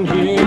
in here